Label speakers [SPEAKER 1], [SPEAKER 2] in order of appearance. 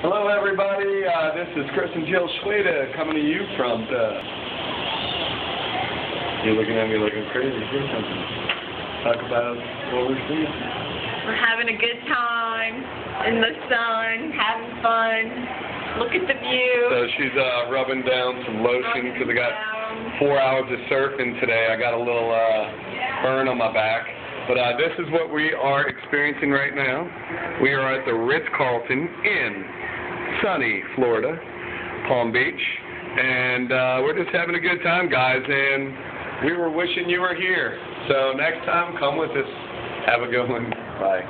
[SPEAKER 1] Hello, everybody. Uh, this is Chris and Jill Schweda coming to you from the. You're looking at me looking crazy. Say something. Talk about what we're seeing.
[SPEAKER 2] We're having a good time in the sun, having fun. Look at the view.
[SPEAKER 1] So she's uh, rubbing down some lotion because I got four hours of surfing today. I got a little uh, burn on my back. But uh, this is what we are experiencing right now. We are at the Ritz-Carlton in sunny Florida, Palm Beach. And uh, we're just having a good time, guys. And we were wishing you were here. So next time, come with us. Have a good one. Bye.